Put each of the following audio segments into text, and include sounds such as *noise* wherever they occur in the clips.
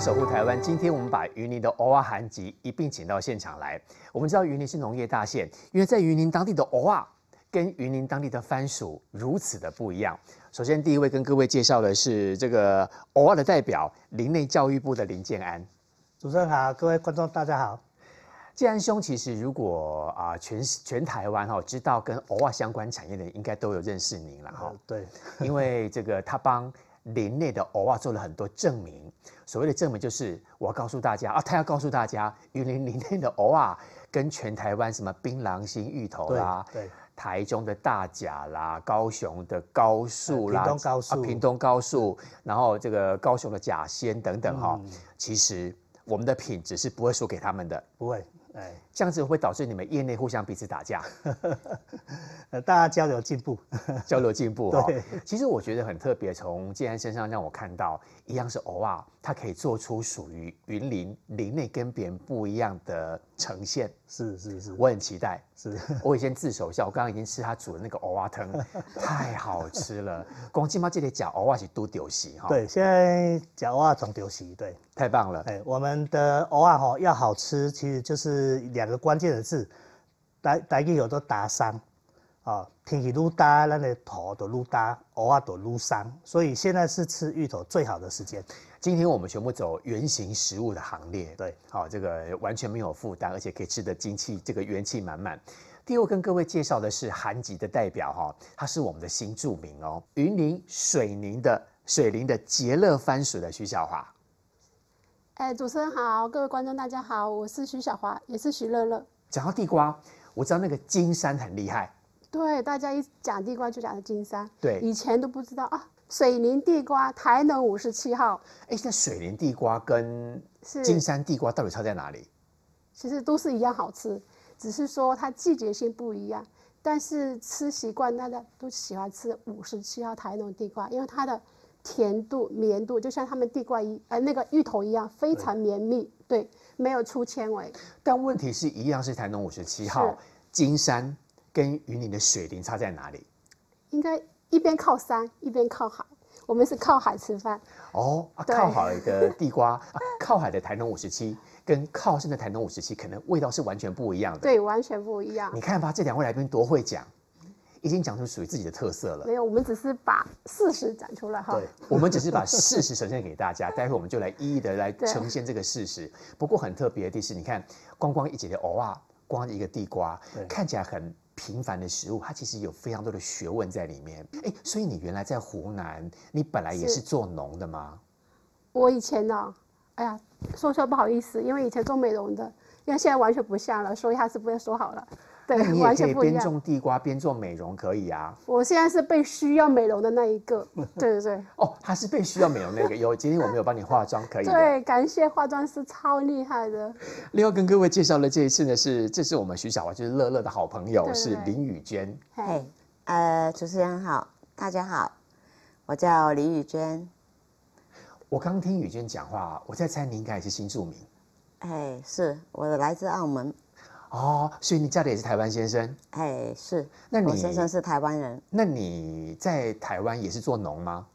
守护台湾。今天我们把云林的偶瓦韩吉一并请到现场来。我们知道云林是农业大县，因为在云林当地的偶瓦跟云林当地的番薯如此的不一样。首先，第一位跟各位介绍的是这个偶瓦的代表，林内教育部的林建安。主持人好，各位观众大家好。建安兄，其实如果啊全全台湾哈知道跟偶瓦相关产业的，应该都有认识您了哈。对，因为这个他帮林内的偶尔做了很多证明。所谓的证明，就是我要告诉大家啊，他要告诉大家，云林林内的偶尔跟全台湾什么槟榔心芋头啦，对，台中的大甲啦，高雄的高树啦，屏东高树，屏东高树，然后这个高雄的甲仙等等哈，其实我们的品质是不会输给他们的，不会。哎，这样子会导致你们业内互相彼此打架，*laughs* 呃，大家交流进步，*laughs* 交流进步哈。对，其实我觉得很特别，从建安身上让我看到，一样是偶尔，他可以做出属于云林林内跟别人不一样的呈现。是是是，我很期待。是我以前自首笑，我刚刚已经吃他煮的那个藕蛙汤，太好吃了。光金妈这里讲藕蛙是都丢席哈。对，现在讲藕蛙总丢席，对，太棒了。哎，我们的藕蛙哈要好吃，其实就是两个关键的字，大大家有都打伤。啊，天气愈大，咱的头都愈大，藕啊都愈伤，所以现在是吃芋头最好的时间。今天我们全部走原形食物的行列，对，好，这个完全没有负担，而且可以吃得精气，这个元气满满。第二跟各位介绍的是韩籍的代表哈，他是我们的新著名哦，云林水宁的水林的杰乐番薯的徐小华。哎，主持人好，各位观众大家好，我是徐小华，也是徐乐乐。讲到地瓜，我知道那个金山很厉害。对，大家一讲地瓜就讲的金山。对，以前都不知道啊。水灵地瓜，台农五十七号。哎，那水灵地瓜跟金山地瓜到底差在哪里？其实都是一样好吃，只是说它季节性不一样。但是吃习惯，大家都喜欢吃五十七号台农地瓜，因为它的甜度、绵度就像他们地瓜一呃那个芋头一样，非常绵密，对，没有粗纤维。但问题是一样是台农五十七号，金山。跟云林的水林差在哪里？应该一边靠山，一边靠海。我们是靠海吃饭。哦，啊靠海的地瓜，靠海的台农五十七，跟靠山的台农五十七，可能味道是完全不一样的。对，完全不一样。你看吧，这两位来宾多会讲，已经讲出属于自己的特色了。没有，我们只是把事实讲出来哈。对，我们只是把事实呈现给大家，*laughs* 待会我们就来一一的来呈现这个事实。不过很特别的是，你看，光光一节的藕啊，光一个地瓜，看起来很。平凡的食物，它其实有非常多的学问在里面。哎，所以你原来在湖南，你本来也是做农的吗？我以前呢，哎呀，说说不好意思，因为以前做美容的，因为现在完全不像了，所以还是不要说好了。对，完全不一样。边种地瓜边做美容可以啊。我现在是被需要美容的那一个。*laughs* 对对对。哦，他是被需要美容那个。有今天我没有帮你化妆，可以。对，感谢化妆师，超厉害的。另外跟各位介绍的这一次呢，是这是我们徐小华，就是乐乐的好朋友，是林雨娟。嘿，呃，主持人好，大家好，我叫林雨娟。我刚听雨娟讲话，我在猜你应该也是新住民。哎，是我来自澳门。哦，所以你嫁的也是台湾先生？哎，是。那你先生是台湾人？那你在台湾也是做农吗？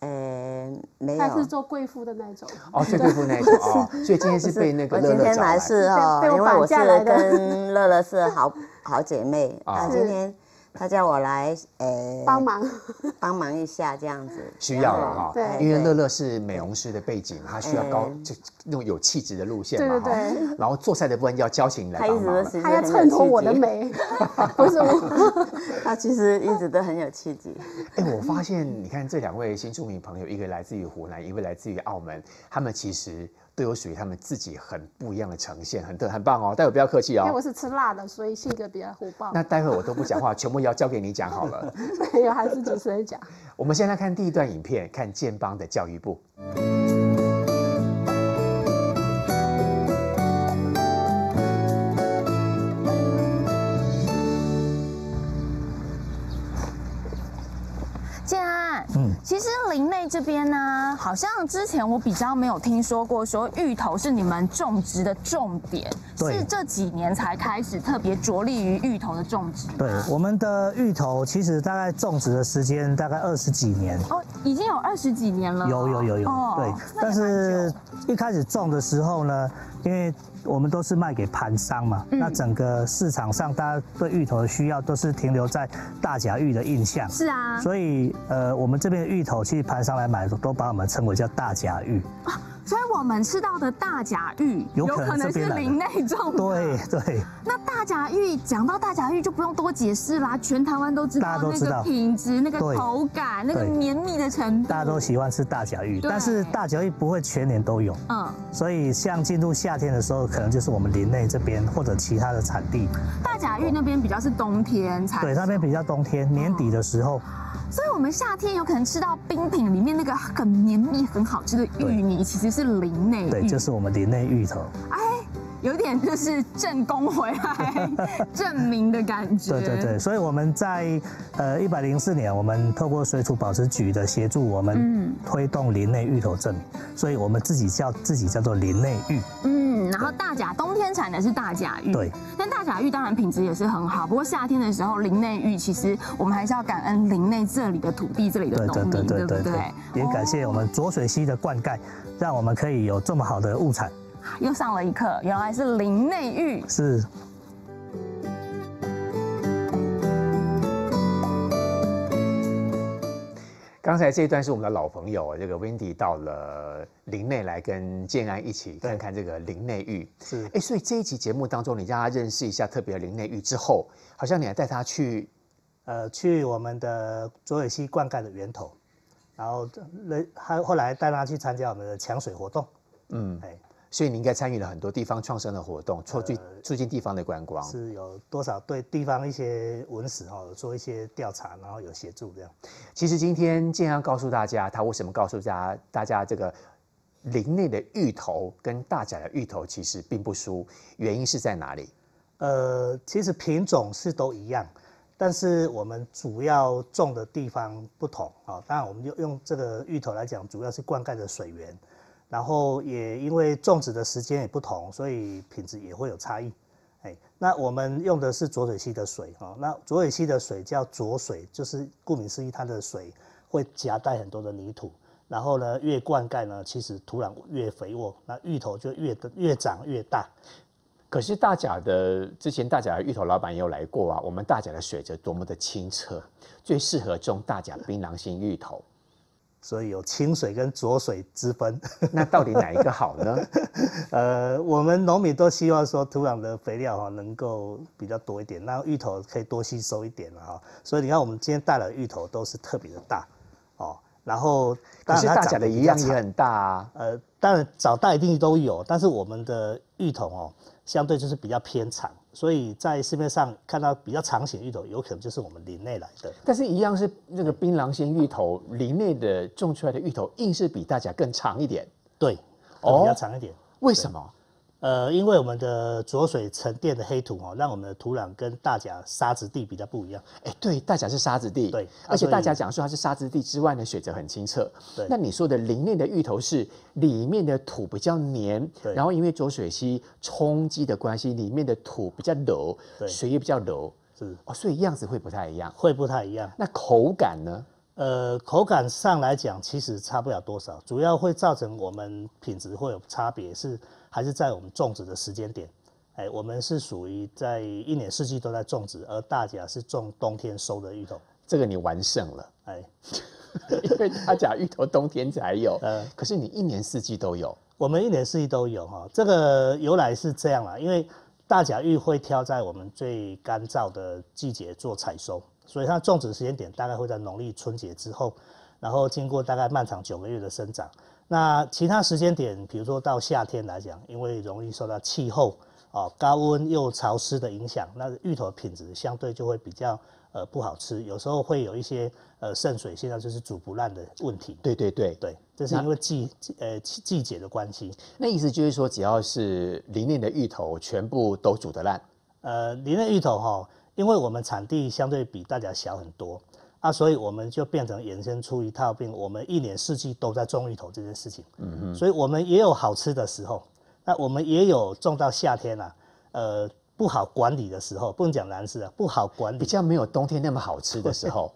呃，没有。他是做贵妇的那种。哦，做贵妇那种哦。所以今天是被那个乐乐今天来是哦，因为我是跟乐乐是好好姐妹啊，今天。他叫我来，呃，帮忙，*laughs* 帮忙一下这样子。需要了哈，对，因为乐乐是美容师的背景，他需要高就那种有气质的路线嘛，对对对。然后做菜的部分要交请你来帮忙，他要衬托我的美，*laughs* 不是我。*laughs* 他其实一直都很有气质。哎，我发现你看这两位新著名朋友，一个来自于湖南，一位来自于澳门，他们其实。都有属于他们自己很不一样的呈现，很特很棒哦。待会不要客气哦，因为我是吃辣的，所以性格比较火爆。那待会我都不讲话，全部要交给你讲好了。*laughs* 没有，还是主持人讲。我们先来看第一段影片，看建邦的教育部。这边呢，好像之前我比较没有听说过，说芋头是你们种植的重点，是这几年才开始特别着力于芋头的种植。对，我们的芋头其实大概种植的时间大概二十几年。哦，已经有二十几年了。有有有有，对。但是一开始种的时候呢，因为我们都是卖给盘商嘛，那整个市场上大家对芋头的需要都是停留在大甲芋的印象。是啊。所以呃，我们这边的芋头其实盘商来买都把我们称为叫大甲芋。所以我们吃到的大甲芋有可能是林内种的。对对。那大甲芋讲到大甲芋就不用多解释啦，全台湾都知道那个品质、那个口感、那个绵密的程度。大家都喜欢吃大甲芋，但是大甲芋不会全年都有。嗯。所以像进入夏天的时候，可能就是我们林内这边或者其他的产地。大甲芋那边比较是冬天才。对，那边比较冬天，年底的时候。所以，我们夏天有可能吃到冰品里面那个很绵密、很好吃的芋泥，其实是林内芋。对，就是我们林内芋头。哎，有点就是正宫回来证明的感觉。对对对，所以我们在呃一百零四年，我们透过水土保持局的协助，我们推动林内芋头证明，所以我们自己叫自己叫做林内芋。嗯，然后大甲冬天产的是大甲玉。对。但大甲玉当然品质也是很好，不过夏天的时候林内玉，其实我们还是要感恩林内这里的土地、这里的农民，对不对？也感谢我们浊水溪的灌溉，让我们可以有这么好的物产。又上了一课，原来是林内玉。是。刚才这一段是我们的老朋友，这个 Wendy 到了林内来跟建安一起看看这个林内玉。是，哎，所以这一集节目当中，你让他认识一下特别的林内玉之后，好像你还带他去，呃，去我们的浊水溪灌溉的源头，然后那还后来带他去参加我们的抢水活动。嗯，哎。所以你应该参与了很多地方创生的活动，促进促进地方的观光。是有多少对地方一些文史哈做一些调查，然后有协助这样。其实今天建安告诉大家，他为什么告诉大家，大家这个林内的芋头跟大甲的芋头其实并不输，原因是在哪里？呃，其实品种是都一样，但是我们主要种的地方不同啊。当然，我们就用这个芋头来讲，主要是灌溉的水源。然后也因为种植的时间也不同，所以品质也会有差异。哎，那我们用的是浊水溪的水哈，那浊水溪的水叫浊水，就是顾名思义，它的水会夹带很多的泥土。然后呢，越灌溉呢，其实土壤越肥沃，那芋头就越越长越大。可是大甲的之前大甲的芋头老板也有来过啊，我们大甲的水质多么的清澈，最适合种大甲槟榔型芋头。所以有清水跟浊水之分，那到底哪一个好呢？*laughs* 呃，我们农民都希望说土壤的肥料哈能够比较多一点，那芋头可以多吸收一点了哈。所以你看我们今天带来的芋头都是特别的大哦，然后但是大小的一样也很大啊。呃，当然早大一定都有，但是我们的芋头哦相对就是比较偏长。所以在市面上看到比较长型芋头，有可能就是我们林内来的。但是，一样是那个槟榔型芋头，林内的种出来的芋头，硬是比大家更长一点。对，比较长一点。为什么？呃，因为我们的浊水沉淀的黑土哦，让我们的土壤跟大甲沙子地比较不一样。哎，对，大甲是沙子地，对，而且大甲讲说它是沙子地之外呢，水质很清澈。对，那你说的林内的芋头是里面的土比较黏，然后因为浊水溪冲击的关系，里面的土比较柔，对水也比较柔，是哦，所以样子会不太一样，会不太一样。那口感呢？呃，口感上来讲，其实差不了多少，主要会造成我们品质会有差别是。还是在我们种植的时间点，哎，我们是属于在一年四季都在种植，而大甲是种冬天收的芋头。这个你完胜了，哎，因为大甲芋头冬天才有，*laughs* 呃，可是你一年四季都有。我们一年四季都有哈，这个由来是这样啦，因为大甲芋会挑在我们最干燥的季节做采收，所以它种植时间点大概会在农历春节之后，然后经过大概漫长九个月的生长。那其他时间点，比如说到夏天来讲，因为容易受到气候啊高温又潮湿的影响，那芋头品质相对就会比较呃不好吃，有时候会有一些呃渗水，现在就是煮不烂的问题。对对对对，这是因为季呃季节的关系。那意思就是说，只要是林内的芋头，全部都煮得烂。呃，林内芋头哈，因为我们产地相对比大家小很多。啊，所以我们就变成衍生出一套病，我们一年四季都在种芋头这件事情。嗯嗯。所以我们也有好吃的时候，那我们也有种到夏天啊，呃，不好管理的时候，不能讲难吃啊，不好管理，比较没有冬天那么好吃的时候，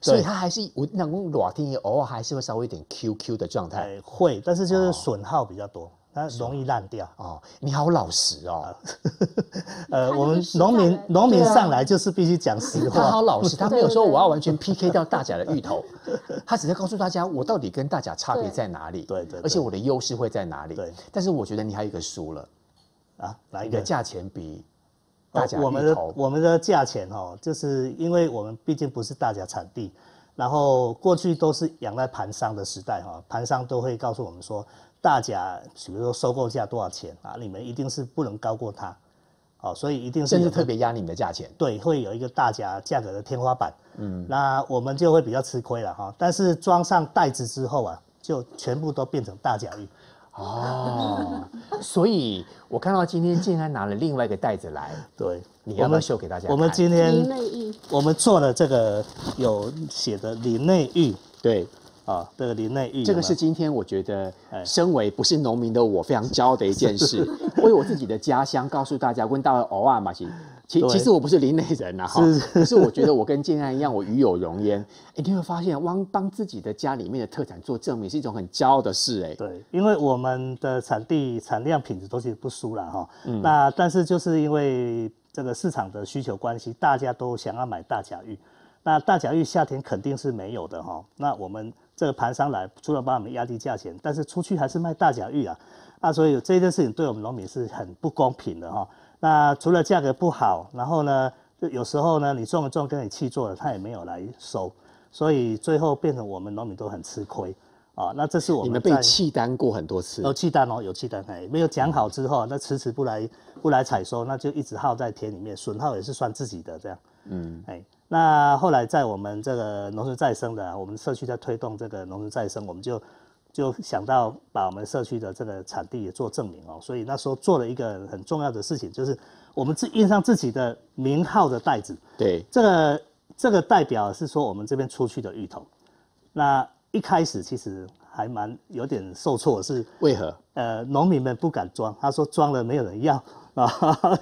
所以它还是我那种软天偶尔还是会稍微有点 Q Q 的状态。会，但是就是损耗比较多。它容易烂掉哦，你好老实哦。呃，*laughs* 我们农民农民上来就是必须讲实话。他好老实，*laughs* 他没有说我要完全 PK 掉大甲的芋头，他只是告诉大家我到底跟大甲差别在哪里。对对。而且我的优势会在哪里？对。但是我觉得你还有一个输了啊，哪一个价钱比大甲我们的我们的价钱哦，就是因为我们毕竟不是大甲产地，然后过去都是养在盘商的时代哈，盘商都会告诉我们说。大甲，比如说收购价多少钱啊？你们一定是不能高过它，哦，所以一定是甚至特别压你们的价钱。对，会有一个大甲价格的天花板。嗯，那我们就会比较吃亏了哈。但是装上袋子之后啊，就全部都变成大甲玉。哦，所以我看到今天竟然拿了另外一个袋子来。对，你要不要秀给大家？我们今天我们做了这个有写的林内玉。对。啊，这个林内玉，这个是今天我觉得，身为不是农民的我非常骄傲的一件事，*laughs* 为我自己的家乡告诉大家，问到偶尔嘛，其其其实我不是林内人呐，哈，可是我觉得我跟建安一样，我与有荣焉。哎，你会发现，帮帮自己的家里面的特产做证明，是一种很骄傲的事，哎。对，因为我们的产地产量品质都是不输了哈，那但是就是因为这个市场的需求关系，大家都想要买大甲玉，那大甲玉夏天肯定是没有的哈，那我们。这个盘商来，除了帮我们压低价钱，但是出去还是卖大甲玉啊，啊，所以这件事情对我们农民是很不公平的哈。那除了价格不好，然后呢，有时候呢，你种了种跟你气做了，他也没有来收，所以最后变成我们农民都很吃亏啊。那这是我们你们被弃单过很多次，有弃单哦，有弃单哎，没有讲好之后，那迟迟不来不来采收，那就一直耗在田里面，损耗也是算自己的这样，嗯，哎。那后来在我们这个农村再生的，我们社区在推动这个农村再生，我们就就想到把我们社区的这个产地也做证明哦，所以那时候做了一个很重要的事情，就是我们自印上自己的名号的袋子。对，这个这个代表是说我们这边出去的芋头。那一开始其实还蛮有点受挫，是为何？呃，农民们不敢装，他说装了没有人要。*laughs* 啊，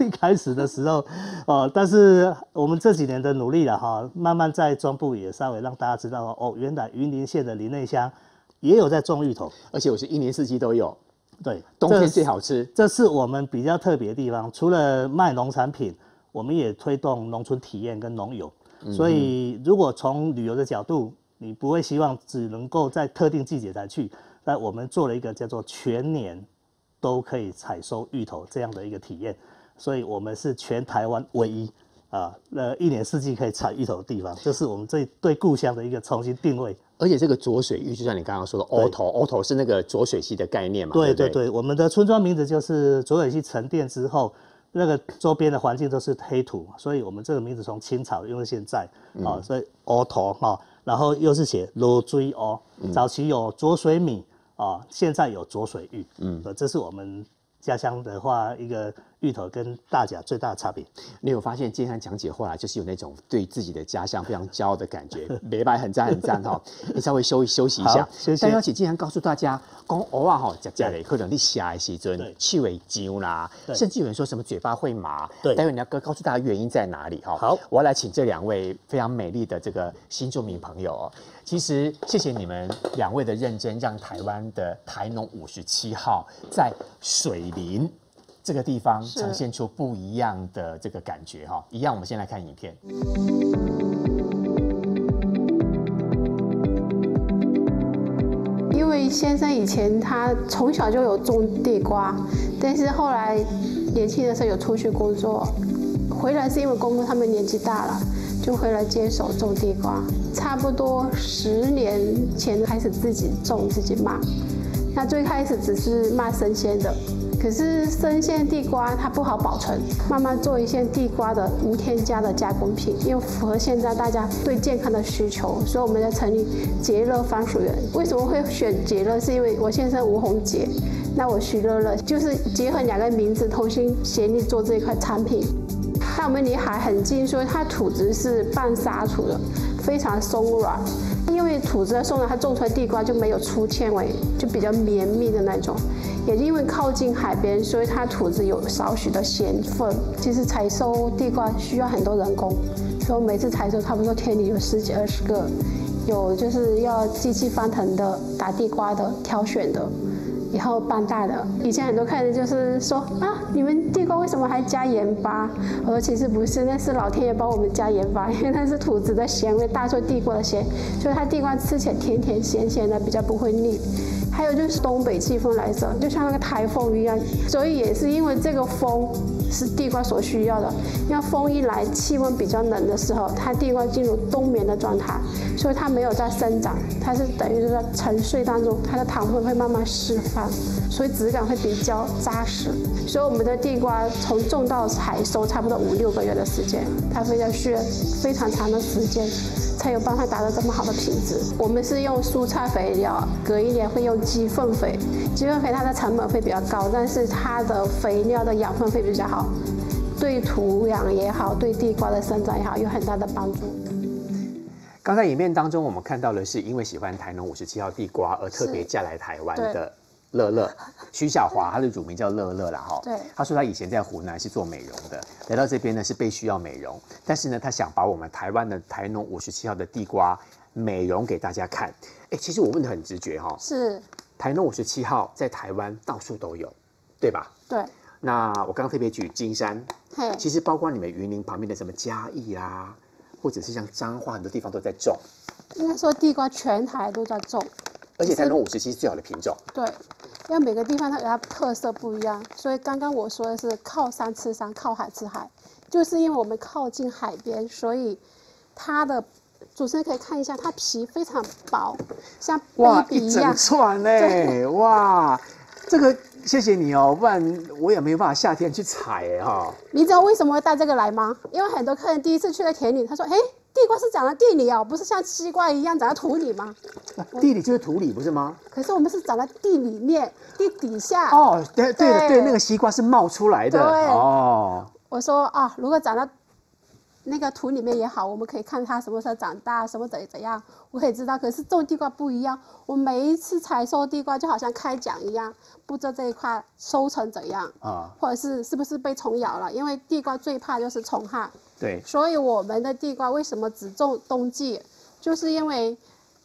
一开始的时候，哦，但是我们这几年的努力了哈，慢慢在中部也稍微让大家知道哦，原来云林县的林内乡也有在种芋头，而且我是一年四季都有。对，冬天最好吃。这是我们比较特别的地方，除了卖农产品，我们也推动农村体验跟农游。所以，如果从旅游的角度，你不会希望只能够在特定季节才去，那我们做了一个叫做全年。都可以采收芋头这样的一个体验，所以我们是全台湾唯一啊，那一年四季可以采芋头的地方，这是我们这对故乡的一个重新定位。而且这个浊水芋，就像你刚刚说的，auto，auto 是那个浊水溪的概念嘛？对对对，我们的村庄名字就是浊水溪沉淀之后，那个周边的环境都是黑土，所以我们这个名字从清朝用到现在啊，所以 auto 哈，然后又是写罗锥哦，早期有浊水米。啊，现在有浊水玉，嗯，这是我们家乡的话，一个芋头跟大甲最大的差别。你有发现金山讲解后来就是有那种对自己的家乡非常骄傲的感觉，美白很赞很赞哈。*laughs* 你稍微休休息一下，但要请金山告诉大家，讲偶尔哈讲讲嘞，可能你下一时阵气味焦啦，甚至有人说什么嘴巴会麻，对，待会你要告告诉大家原因在哪里哈。好，我要来请这两位非常美丽的这个新住民朋友哦。其实，谢谢你们两位的认真，让台湾的台农五十七号在水林这个地方呈现出不一样的这个感觉哈。一样，我们先来看影片。因为先生以前他从小就有种地瓜，但是后来年轻的时候有出去工作，回来是因为公公他们年纪大了。就回来接手种地瓜，差不多十年前开始自己种自己卖。那最开始只是卖生鲜的，可是生鲜地瓜它不好保存，慢慢做一些地瓜的无添加的加工品，因为符合现在大家对健康的需求，所以我们在成立杰乐番薯园。为什么会选杰乐？是因为我先生吴宏杰，那我徐乐乐，就是结合两个名字，同心协力做这一块产品。那我们离海很近，所以它土质是半沙土的，非常松软。因为土质的松软，它种出来地瓜就没有粗纤维，就比较绵密的那种。也因为靠近海边，所以它土质有少许的咸分。其实采收地瓜需要很多人工，所以每次采收差不多田里有十几二十个，有就是要机器翻腾的、打地瓜的、挑选的。以后拌大的，以前很多客人就是说啊，你们地瓜为什么还加盐巴？我说其实不是，那是老天爷帮我们加盐巴，*laughs* 因为那是土质的咸味大葱地瓜的咸，所以它地瓜吃起来甜甜咸咸的，比较不会腻。还有就是东北季风来着，就像那个台风一样，所以也是因为这个风是地瓜所需要的。因为风一来，气温比较冷的时候，它地瓜进入冬眠的状态，所以它没有在生长，它是等于是在沉睡当中，它的糖分会慢慢释放，所以质感会比较扎实。所以我们的地瓜从种到采收差不多五六个月的时间，它非常需要非常长的时间。才有办法达到这么好的品质。我们是用蔬菜肥料，隔一年会用鸡粪肥。鸡粪肥它的成本会比较高，但是它的肥料的养分会比较好，对土壤也好，对地瓜的生长也好，有很大的帮助。刚才影片当中，我们看到的是因为喜欢台农五十七号地瓜而特别嫁来台湾的。乐乐，徐小华，他的乳名叫乐乐啦，哈。对。他说他以前在湖南是做美容的，来到这边呢是被需要美容，但是呢他想把我们台湾的台农五十七号的地瓜美容给大家看。哎，其实我问的很直觉哈。是。台农五十七号在台湾到处都有，对吧？对。那我刚刚特别举金山，嘿，其实包括你们云林旁边的什么嘉义啊，或者是像彰化很多地方都在种。应该说地瓜全台都在种。而且台农五十七是最好的品种。对。因为每个地方它有它特色不一样，所以刚刚我说的是靠山吃山，靠海吃海，就是因为我们靠近海边，所以它的主持人可以看一下，它皮非常薄，像杯笔一样。一整串呢，哇，这个谢谢你哦，不然我也没有办法夏天去采哎哈。你知道为什么会带这个来吗？因为很多客人第一次去了田里，他说，哎。地瓜是长在地里哦，不是像西瓜一样长在土里吗？地里就是土里，不是吗？可是我们是长在地里面，地底下。哦，对对对，那个西瓜是冒出来的。哦。我说啊，如果长在那个土里面也好，我们可以看它什么时候长大，什么怎怎样，我可以知道。可是种地瓜不一样，我每一次采收地瓜就好像开奖一样，不知道这一块收成怎样啊，或者是是不是被虫咬了？因为地瓜最怕就是虫害。对，所以我们的地瓜为什么只种冬季？就是因为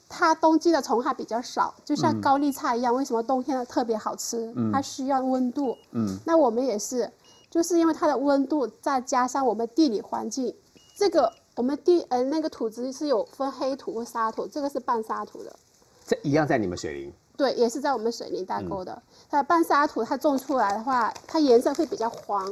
它冬季的虫害比较少，就像高丽菜一样，为什么冬天的特别好吃？它需要温度。嗯，那我们也是，就是因为它的温度，再加上我们地理环境，这个我们地呃那个土质是有分黑土和沙土，这个是半沙土的。这一样在你们水林。对，也是在我们水泥代沟的。它半沙土，它种出来的话，它颜色会比较黄。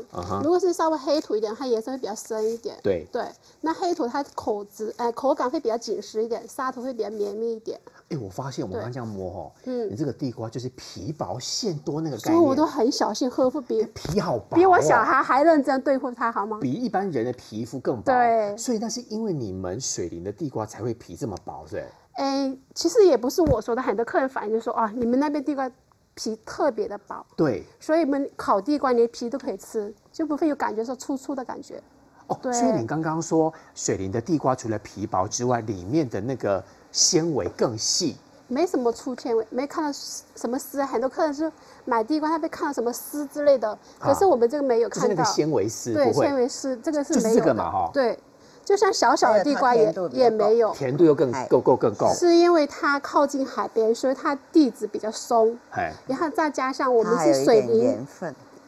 如果是稍微黑土一点，它颜色会比较深一点。对对，那黑土它口质，哎，口感会比较紧实一点，沙土会比较绵密一点。哎，我发现我们刚这样摸哈，嗯，你这个地瓜就是皮薄馅多那个概念。所以我都很小心呵护，比皮好薄，比我小孩还认真对付它，好吗？比一般人的皮肤更薄。对，所以那是因为你们水林的地瓜才会皮这么薄，是哎，其实也不是我说的，很多客人反映就说啊，你们那边地瓜皮特别的薄，对，所以我们烤地瓜连皮都可以吃，就不会有感觉说粗粗的感觉。哦，所以你刚刚说水灵的地瓜除了皮薄之外，里面的那个纤维更细，没什么粗纤维，没看到什么丝。很多客人是买地瓜，他被看到什么丝之类的，可是我们这个没有看到。那个纤维丝，对，纤维丝，这个是没有的嘛，哈，对。就像小小的地瓜也也没有，甜度又更够够更够，是因为它靠近海边，所以它地质比较松。然后再加上我们是水泥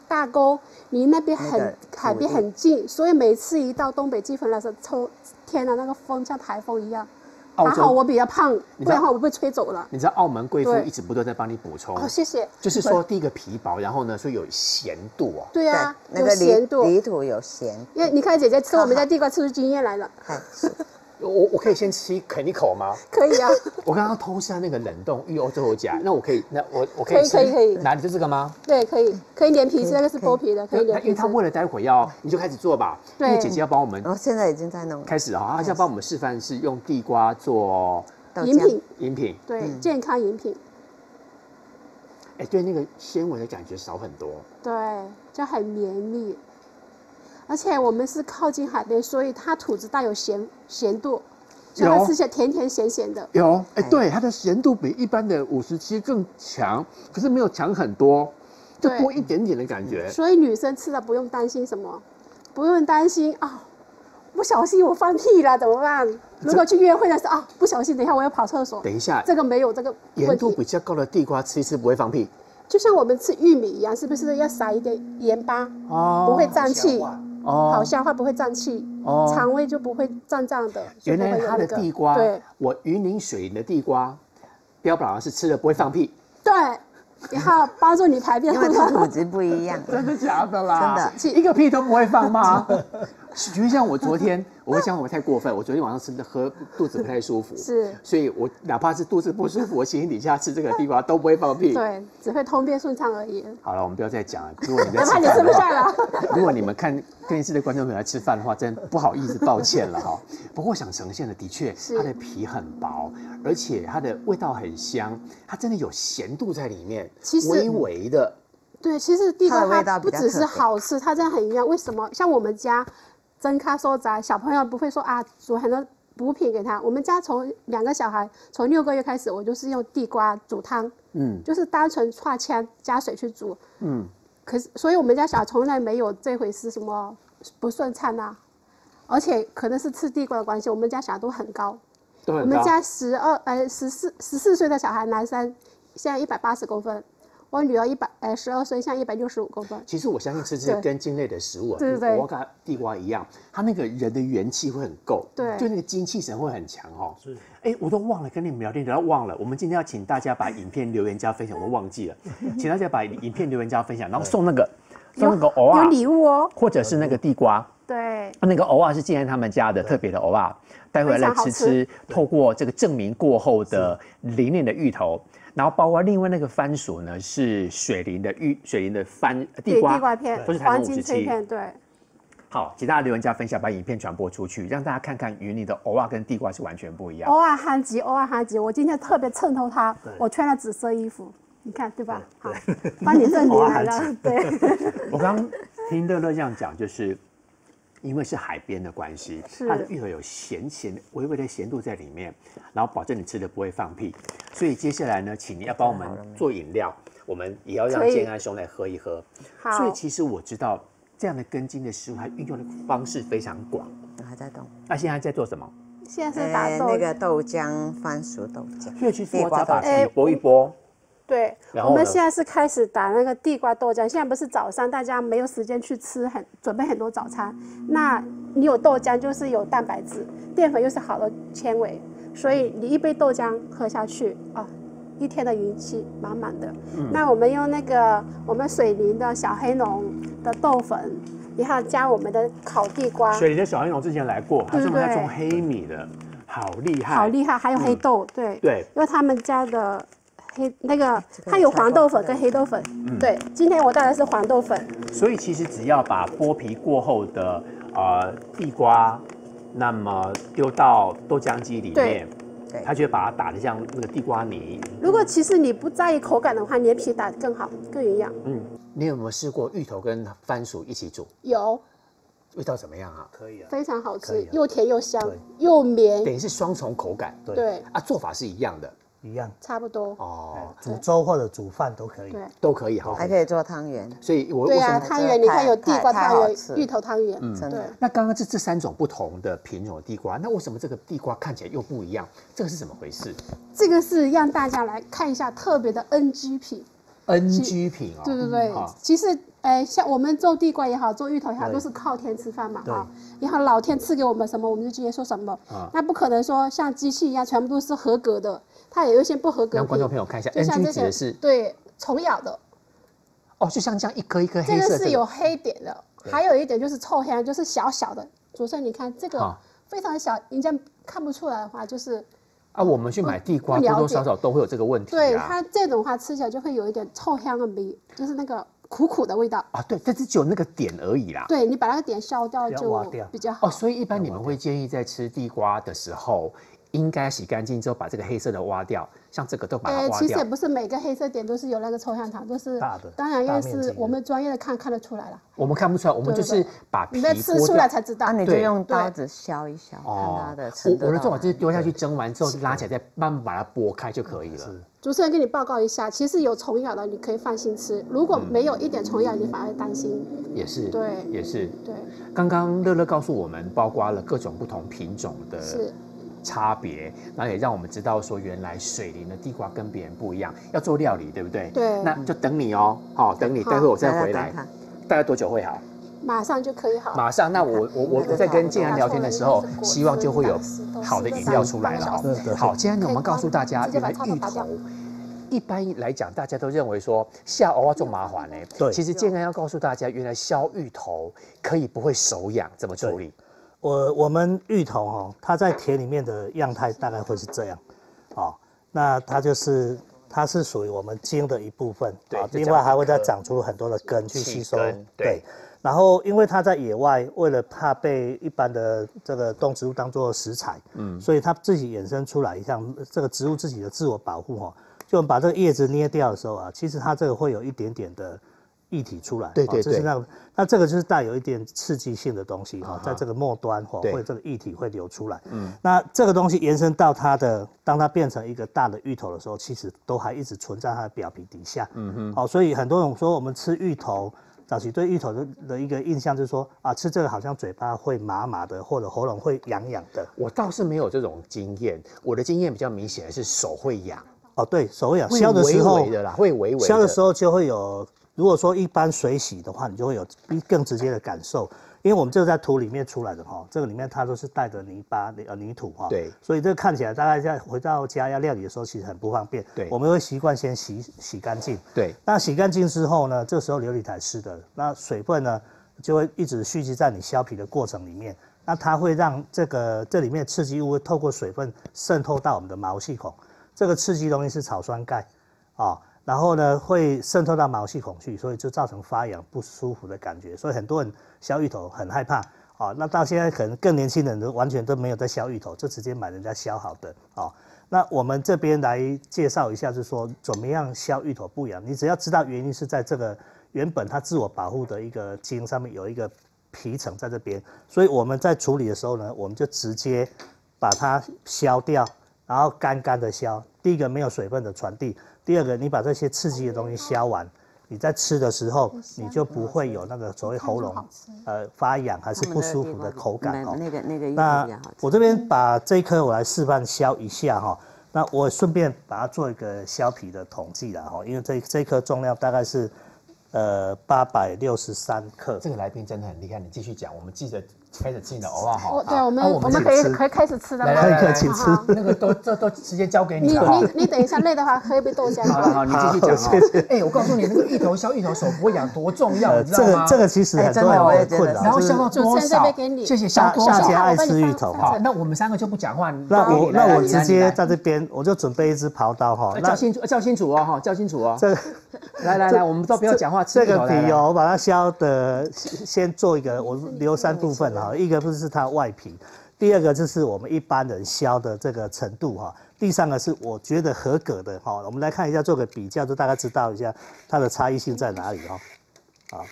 大沟，离那边很海边很近，所以每次一到东北季风的时候，抽天的那个风像台风一样。还好我比较胖，不然的话我被吹走了。你知道澳门贵妇一直不断在帮你补充。哦，谢谢。就是说，第一个皮薄，然后呢，说有咸度哦。对啊，有咸度，泥土有咸。因为你看姐姐吃我们家地瓜吃出经验来了。我我可以先吃啃一口吗？可以啊。*laughs* 我刚刚偷下那个冷冻玉欧洲甲，那我可以，那我我可以可以可以。哪里就这个吗？对，可以可以连皮吃，那个是剥皮的，可以连。因为他为了待会要，你就开始做吧。对。因为姐姐要帮我们。哦，现在已经在弄。开始哈，她要帮我们示范是用地瓜做饮品。饮品。对，健康饮品。哎，对，那个纤维的感觉少很多。对，就很绵密。而且我们是靠近海边，所以它土质带有咸咸度，所以它吃起来甜甜咸咸的。有，哎，对，它的咸度比一般的五十七更强，可是没有强很多，就多一点点的感觉。所以女生吃了不用担心什么，不用担心啊，不小心我放屁了怎么办？如果去约会的时候啊，不小心等一下我要跑厕所。等一下，这个没有这个盐度比较高的地瓜吃一吃不会放屁。就像我们吃玉米一样，是不是要撒一点盐巴？哦，不会胀气，哦，好消化不会胀气，哦，肠胃就不会胀胀的。原来它的地瓜，对，我云林水林的地瓜，标榜是吃了不会放屁。对，然后帮助你排便。因为土质不一样。*laughs* 真的假的啦？真的，一个屁都不会放吗？就像我昨天，*laughs* 我会想我太过分。我昨天晚上吃的喝肚子不太舒服，是，所以我哪怕是肚子不舒服，我心情底下吃这个地瓜都不会放屁，*laughs* 对，只会通便顺畅而已。好了，我们不要再讲了。如果你在 *laughs* 吃，你吃不下了。如果你们看电视的观众朋友来吃饭的话，真不好意思，抱歉了哈。不过想呈现的的确，它的皮很薄，而且它的味道很香，它真的有咸度在里面，其实微微的。对，其实地瓜它不只是好吃，它真的很营养。为什么？像我们家。真咖收杂，小朋友不会说啊，煮很多补品给他。我们家从两个小孩从六个月开始，我就是用地瓜煮汤，嗯，就是单纯串枪加水去煮，嗯。可是，所以我们家小孩从来没有这回事，什么不顺畅呐。而且可能是吃地瓜的关系，我们家小孩都很高，我们家十二呃十四十四岁的小孩男生，现在一百八十公分。我女儿一百，呃，十二岁，像一百六十五公分。其实我相信吃这些根茎类的食物，对对我跟地瓜一样，它那个人的元气会很够，对，就那个精气神会很强哦。是，哎，我都忘了跟你们聊天，聊到忘了。我们今天要请大家把影片留言加分享，我都忘记了，请大家把影片留言加分享，然后送那个送那个偶尔有礼物哦，或者是那个地瓜，对，那个偶尔是今天他们家的特别的偶尔，待会来吃吃，透过这个证明过后的灵验的芋头。然后包括另外那个番薯呢，是水灵的玉水灵的番地瓜，地瓜片，不是台湾五十七。对。好，请大家留言加分享，把影片传播出去，让大家看看与你的偶尔跟地瓜是完全不一样。偶尔憨吉，偶尔憨吉，我今天特别衬托他，我穿了紫色衣服，你看对吧？好，帮你证明来了。对。*laughs* 我刚听乐乐这样讲，就是。因为是海边的关系，它的芋头有咸咸微微的咸度在里面，然后保证你吃的不会放屁。所以接下来呢，请你要帮我们做饮料，我们也要让建安兄来喝一喝。好。所以其实我知道这样的根茎的食物，它运用的方式非常广。还在动。那现在在做什么？现在是打豆那个豆浆，番薯豆浆。所以去锅再把皮剥一剥。对，我们现在是开始打那个地瓜豆浆。现在不是早上，大家没有时间去吃很准备很多早餐。那你有豆浆，就是有蛋白质，淀粉又是好的纤维，所以你一杯豆浆喝下去啊，一天的元气满满的。那我们用那个我们水灵的小黑龙的豆粉，然后加我们的烤地瓜。水灵的小黑龙之前来过，他是在种黑米的，好厉害，好厉害，还有黑豆，对对，因为他们家的。黑那个，它有黄豆粉跟黑豆粉。嗯对，今天我带的是黄豆粉。所以其实只要把剥皮过后的呃地瓜，那么丢到豆浆机里面，对，它就会把它打得像那个地瓜泥。如果其实你不在意口感的话，连皮打更好，更营养。嗯，你有没有试过芋头跟番薯一起煮？有。味道怎么样啊？可以啊，非常好吃，又甜又香，又绵，等于是双重口感。对，啊，做法是一样的。一样，差不多哦。煮粥或者煮饭都可以，对，都可以哈，还可以做汤圆。所以，我对啊，汤圆你看有地瓜汤圆、芋头汤圆，嗯，对。那刚刚这这三种不同的品种的地瓜，那为什么这个地瓜看起来又不一样？这个是怎么回事？这个是让大家来看一下特别的 NG 品。NG 品哦，对对对，其实。哎，像我们种地瓜也好，种芋头也好，都是靠天吃饭嘛，哈。然后老天赐给我们什么，我们就接受什么。那不可能说像机器一样，全部都是合格的，它也有一些不合格。让观众朋友看一下，NG 指的是对虫咬的。哦，就像这样一颗一颗黑色。这个是有黑点的，还有一点就是臭黑，就是小小的。主持人，你看这个非常小，人家看不出来的话，就是啊，我们去买地瓜多多少少都会有这个问题。对它这种话吃起来就会有一点臭香的味，就是那个。苦苦的味道啊，对，但是只有那个点而已啦。对你把那个点消掉就比较好。哦，所以一般你们会建议在吃地瓜的时候，应该洗干净之后把这个黑色的挖掉，像这个都把它挖掉。其实也不是每个黑色点都是有那个抽象糖，都是大的。当然，因为是我们专业的看看得出来了。我们看不出来，我们就是把皮吃出来才知道。那你就用刀子削一削，看它的。我我的做法就是丢下去蒸完之后拉起来，再慢慢把它剥开就可以了。主持人跟你报告一下，其实有虫咬的你可以放心吃，如果没有一点虫咬，你反而担心。也是，对，也是，对。刚刚乐乐告诉我们，包括了各种不同品种的差别，那也让我们知道说，原来水灵的地瓜跟别人不一样，要做料理，对不对？对。那就等你哦，好，等你，待会我再回来。大概多久会好？马上就可以好。马上，那我我我我在跟建安聊天的时候，希望就会有好的饮料出来了。好，今天我们告诉大家，原来芋头。一般来讲，大家都认为说下藕啊这么麻烦呢。对，其实健康要告诉大家，原来削芋头可以不会手痒，怎么处理？我我们芋头哈，它在田里面的样态大概会是这样，哦，那它就是它是属于我们茎的一部分，对，另外还会再长出很多的根去吸收，对。然后因为它在野外，为了怕被一般的这个动植物当做食材，嗯，所以它自己衍生出来像这个植物自己的自我保护哈。就把这个叶子捏掉的时候啊，其实它这个会有一点点的液体出来，对对对，那个那这个就是带有一点刺激性的东西哈，在这个末端哈，会这个液体会流出来。嗯，那这个东西延伸到它的，当它变成一个大的芋头的时候，其实都还一直存在它的表皮底下。嗯哼，好，所以很多人说我们吃芋头，早期对芋头的的一个印象就是说啊，吃这个好像嘴巴会麻麻的，或者喉咙会痒痒的。我倒是没有这种经验，我的经验比较明显的是手会痒。哦，对，手会痒，削的时候会微微削的时候就会有。如果说一般水洗的话，你就会有更直接的感受，因为我们这个在土里面出来的哈，这个里面它都是带着泥巴、呃泥土哈，对，所以这个看起来大概在回到家要料理的时候，其实很不方便。对，我们会习惯先洗洗干净。对，那洗干净之后呢，这时候琉璃台湿的，那水分呢就会一直蓄积在你削皮的过程里面，那它会让这个这里面刺激物透过水分渗透到我们的毛细孔。这个刺激东西是草酸钙，啊，然后呢会渗透到毛细孔去，所以就造成发痒不舒服的感觉。所以很多人削芋头很害怕，啊，那到现在可能更年轻人都完全都没有在削芋头，就直接买人家削好的，啊，那我们这边来介绍一下，就是说怎么样削芋头不痒。你只要知道原因是在这个原本它自我保护的一个茎上面有一个皮层在这边，所以我们在处理的时候呢，我们就直接把它削掉。然后干干的削，第一个没有水分的传递，第二个你把这些刺激的东西消完，你在吃的时候你就不会有那个所谓喉咙呃发痒还是不舒服的口感哦。那个那个那我这边把这一颗我来示范削一下哈，那我顺便把它做一个削皮的统计了哈，因为这这一颗重量大概是呃八百六十三克。这个来宾真的很厉害，你继续讲，我们记得。开始进了，好不好？对，我们我们可以可以开始吃的，来来来，请吃。那个都这都直接交给你。你你你等一下累的话，喝一杯豆浆。*laughs* 好好，你继续讲。谢谢。哎，我告诉你，那个芋头削芋头手不会痒多重要，你知道吗？这个这个其实很重要，困然后削到多少？谢谢，削多少？大家爱吃芋头。好，那我们三个就不讲话。那我那我直接在这边，我就准备一支刨刀哈。叫清楚，叫清楚哦哈，叫清楚哦。这来来来，我们都不要讲话，这个皮哦，我把它削的，先做一个，我留三部分哈，一个不是它。外皮，第二个就是我们一般人削的这个程度哈，第三个是我觉得合格的哈，我们来看一下做个比较，就大概知道一下它的差异性在哪里哈，好，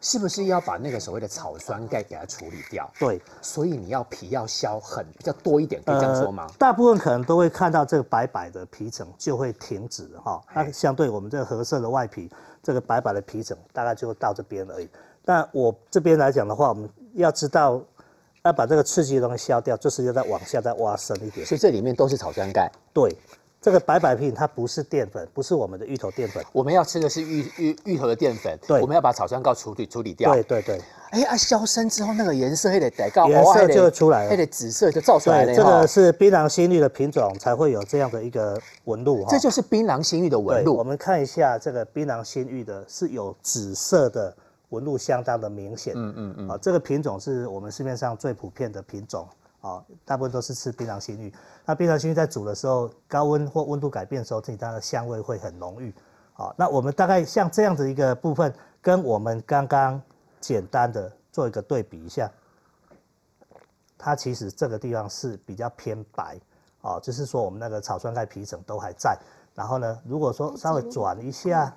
是不是要把那个所谓的草酸钙给它处理掉？对，所以你要皮要削很比较多一点，可以这样说吗？大部分可能都会看到这个白白的皮层就会停止哈，那相对我们这个褐色的外皮，这个白白的皮层大概就到这边而已。但我这边来讲的话，我们要知道要把这个刺激的东西消掉，就是要再往下再挖深一点。所以这里面都是草酸钙。对，这个白白片它不是淀粉，不是我们的芋头淀粉。我们要吃的是芋芋芋头的淀粉。对，我们要把草酸钙处理处理掉。对对对。哎呀，消深之后那个颜色还得得高，颜色就出来了，还得紫色就照出来了。这个是槟榔新玉的品种才会有这样的一个纹路。这就是槟榔新玉的纹路。我们看一下这个槟榔新玉的是有紫色的。纹路相当的明显，嗯嗯嗯，啊，这个品种是我们市面上最普遍的品种，啊，大部分都是吃槟榔心玉。那槟榔心玉在煮的时候，高温或温度改变的时候，这它的香味会很浓郁，啊，那我们大概像这样子一个部分，跟我们刚刚简单的做一个对比一下。它其实这个地方是比较偏白，哦，就是说我们那个草酸钙皮层都还在。然后呢，如果说稍微转一下，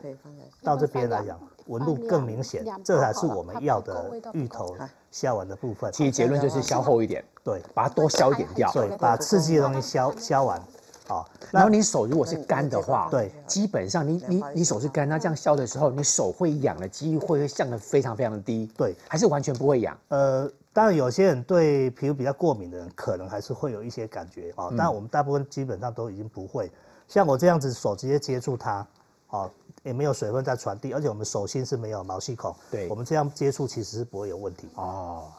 到这边来讲，纹路更明显，这才是我们要的芋头削完的部分。其实结论就是削厚一点，对，把它多削一点掉，对，把刺激的东西削削完。好，然后你手如果是干的话，对，基本上你你你手是干，那这样削的时候，你手会痒的几率会会降的非常非常的低，对，还是完全不会痒。呃，当然有些人对皮肤比较过敏的人，可能还是会有一些感觉啊，但我们大部分基本上都已经不会。像我这样子手直接接触它，哦，也没有水分在传递，而且我们手心是没有毛细孔，对，我们这样接触其实是不会有问题哦。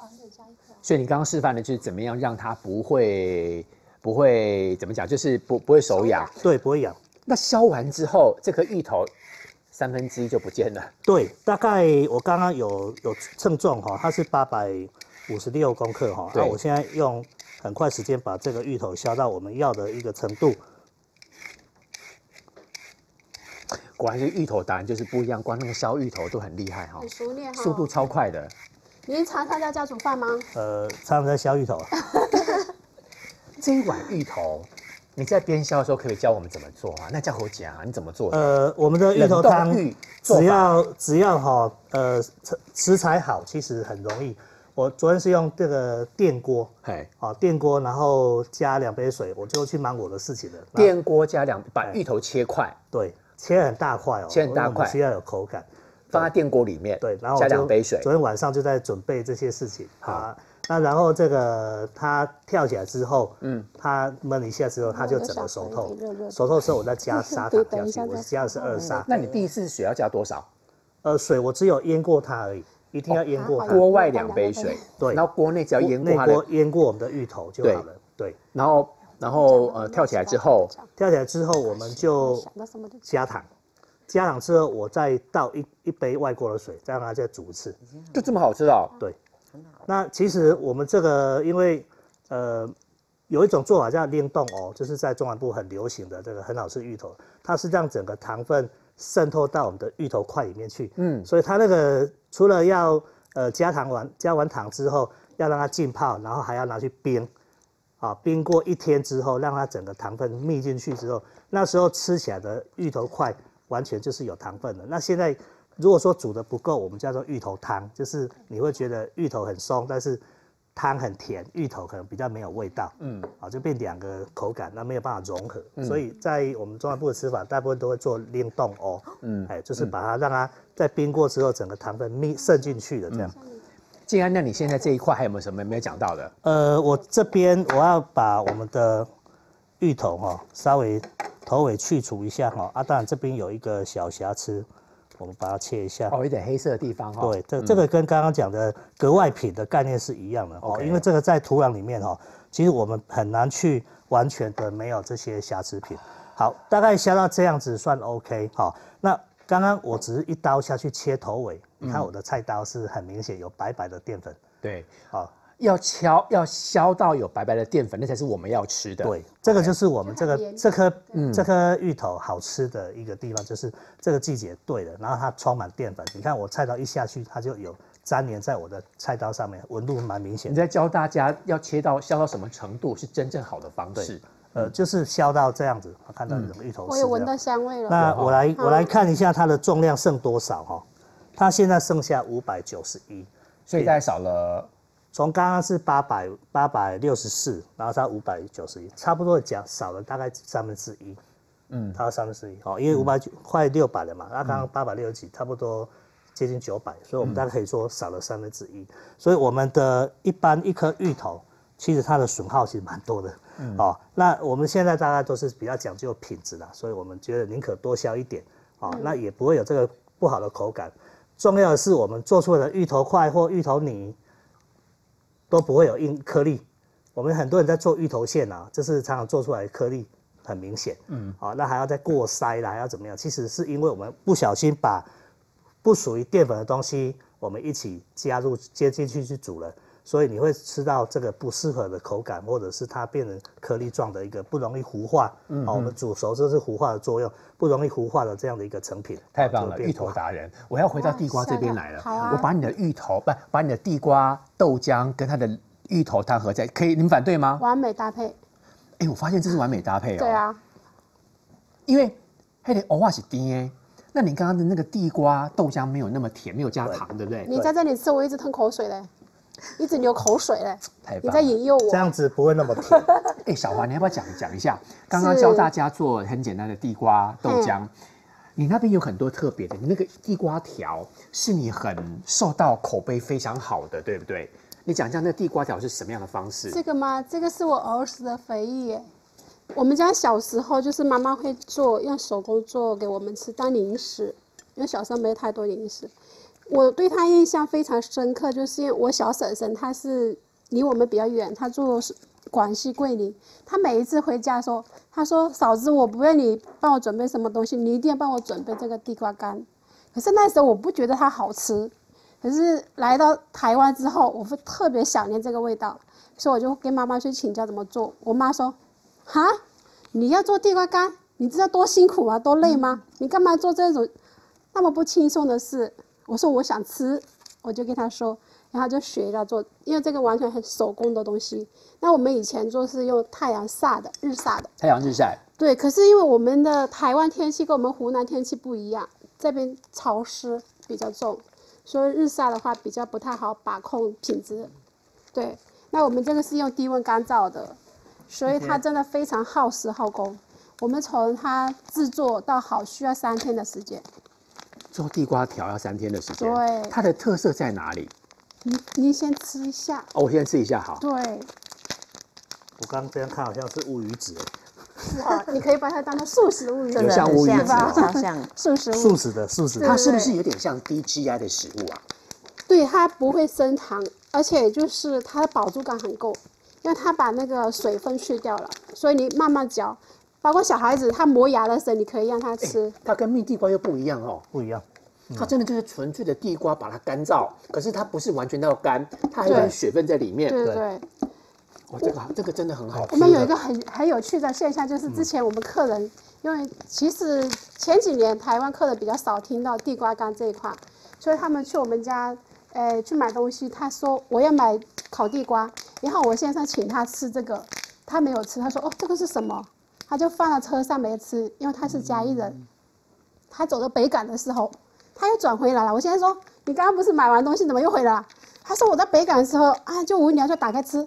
所以你刚刚示范的就是怎么样让它不会。不会怎么讲，就是不不会手痒，对，不会痒。那削完之后，这颗芋头三分之一就不见了。对，大概我刚刚有有称重哈，它是八百五十六公克哈。那我现在用很快时间把这个芋头削到我们要的一个程度。果然是芋头答案就是不一样，光那个削芋头都很厉害哈，很熟练哈，速度超快的。您常常在家煮饭吗？呃，常常在削芋头。这一碗芋头，你在边削的时候可以教我们怎么做啊？那叫何讲啊？你怎么做？呃，我们的芋头汤，只要只要哈，呃，食材好，其实很容易。我昨天是用这个电锅，哎，啊，电锅，然后加两杯水，我就去忙我的事情了。电锅加两，把芋头切块，对，切很大块哦，切很大块，需要有口感，放在电锅里面，对，然后加两杯水。昨天晚上就在准备这些事情啊。那然后这个它跳起来之后，嗯，它焖一下之后，它就整个熟透。熟透之后，我再加砂 *laughs* 糖下去，我加的是二砂。那你第一次水要加多少？呃，水我只有淹过它而已，一定要淹过它。锅外两杯水，对。然后锅内只要淹过它锅淹过我们的芋头就好了。对。然后，然后呃，跳起来之后，跳起来之后我们就加糖，加糖之后我再倒一一杯外锅的水，再让它再煮一次。就这么好吃哦？对。那其实我们这个，因为呃有一种做法叫拎冻哦，就是在中南部很流行的这个很好吃芋头，它是让整个糖分渗透到我们的芋头块里面去，嗯，所以它那个除了要呃加糖完加完糖之后要让它浸泡，然后还要拿去冰，啊冰过一天之后，让它整个糖分密进去之后，那时候吃起来的芋头块完全就是有糖分的。那现在。如果说煮的不够，我们叫做芋头汤，就是你会觉得芋头很松，但是汤很甜，芋头可能比较没有味道，嗯，啊，就变两个口感，那没有办法融合。所以在我们中南部的吃法，大部分都会做冷冻哦，嗯，哎，就是把它让它在冰过之后，整个糖分密渗进去的这样。静安，那你现在这一块还有没有什么没有讲到的？呃，我这边我要把我们的芋头哈稍微头尾去除一下哈，啊，当然这边有一个小瑕疵。我们把它切一下，哦，一点黑色的地方哈。对，这这个跟刚刚讲的格外品的概念是一样的哦，因为这个在土壤里面哈，其实我们很难去完全的没有这些瑕疵品。好，大概削到这样子算 OK 好。那刚刚我只是一刀下去切头尾，你看我的菜刀是很明显有白白的淀粉。对，好。要敲要削到有白白的淀粉，那才是我们要吃的。对，这个就是我们这个这颗这颗芋头好吃的一个地方，就是这个季节对的，然后它充满淀粉。你看我菜刀一下去，它就有粘连在我的菜刀上面，纹路蛮明显。你在教大家要切到削到什么程度是真正好的方式？呃，就是削到这样子，看到什么芋头。我有闻到香味了。那我来我来看一下它的重量剩多少哈？它现在剩下五百九十一，所以大概少了。从刚刚是八百八百六十四，然后它五百九十一，差不多讲少了大概三分之一，嗯，它三分之一哦，因为五百九快六百了嘛，那刚刚八百六十几，差不多接近九百，所以我们大概可以说少了三分之一。所以我们的一般一颗芋头，其实它的损耗其实蛮多的，嗯。哦，那我们现在大概都是比较讲究品质啦，所以我们觉得宁可多削一点，哦，那也不会有这个不好的口感。重要的是我们做出来的芋头块或芋头泥。都不会有硬颗粒。我们很多人在做芋头馅啊，这是常常做出来的颗粒很明显。嗯，好，那还要再过筛啦，还要怎么样？其实是因为我们不小心把不属于淀粉的东西，我们一起加入接进去去煮了。所以你会吃到这个不适合的口感，或者是它变成颗粒状的一个不容易糊化。嗯，好，我们煮熟这是糊化的作用，不容易糊化的这样的一个成品。太棒了，芋头达人！我要回到地瓜这边来了。好啊。我把你的芋头不，把你的地瓜豆浆跟它的芋头汤合在，可以，你们反对吗？完美搭配。哎，我发现这是完美搭配哦。对啊，因为黑的偶尔是甜诶，那你刚刚的那个地瓜豆浆没有那么甜，没有加糖，对不对？你在这里吃，我一直吞口水嘞，一直流口水嘞。*tsk* 太！你在引诱我。这样子不会那么甜。*laughs* 哎，小华，你要不要讲讲一下？刚刚教大家做很简单的地瓜豆浆，你那边有很多特别的，你那个地瓜条是你很受到口碑非常好的，对不对？你讲一下那地瓜条是什么样的方式？这个吗？这个是我儿时的回忆。我们家小时候就是妈妈会做，用手工做给我们吃当零食。因为小时候没有太多零食，我对她印象非常深刻，就是我小婶婶她是离我们比较远，她住广西桂林。她每一次回家说，她说嫂子，我不愿你帮我准备什么东西，你一定要帮我准备这个地瓜干。可是那时候我不觉得它好吃。可是来到台湾之后，我会特别想念这个味道，所以我就跟妈妈去请教怎么做。我妈说：“哈，你要做地瓜干，你知道多辛苦啊，多累吗？你干嘛做这种那么不轻松的事？”我说：“我想吃。”我就跟他说，然后就学着做，因为这个完全很手工的东西。那我们以前做是用太阳晒的，日晒的。太阳日晒。对，可是因为我们的台湾天气跟我们湖南天气不一样，这边潮湿比较重。所以日晒的话比较不太好把控品质，对。那我们这个是用低温干燥的，所以它真的非常耗时耗工。我们从它制作到好需要三天的时间。做地瓜条要三天的时间。对。它的特色在哪里？你你先吃一下。哦，我先吃一下好。对。我刚刚这样看好像是乌鱼子。是啊，你可以把它当做素食物，有像乌鱼子，超像素食物，素食的素食。它是不是有点像低 GI 的食物啊？对，它不会升糖，而且就是它的饱足感很够，因为它把那个水分去掉了，所以你慢慢嚼。包括小孩子他磨牙的时候，你可以让他吃。它跟蜜地瓜又不一样哦，不一样。它真的就是纯粹的地瓜，把它干燥，可是它不是完全都要干，它还有水分在里面。对对。哇，这个这个真的很好。我们有一个很很有趣的现象，就是之前我们客人，因为其实前几年台湾客人比较少听到地瓜干这一块，所以他们去我们家，呃，去买东西，他说我要买烤地瓜，然后我先生请他吃这个，他没有吃，他说哦这个是什么？他就放到车上没吃，因为他是嘉义人，他走到北港的时候，他又转回来了。我现在说你刚刚不是买完东西怎么又回来了？他说我在北港的时候啊就无聊就打开吃，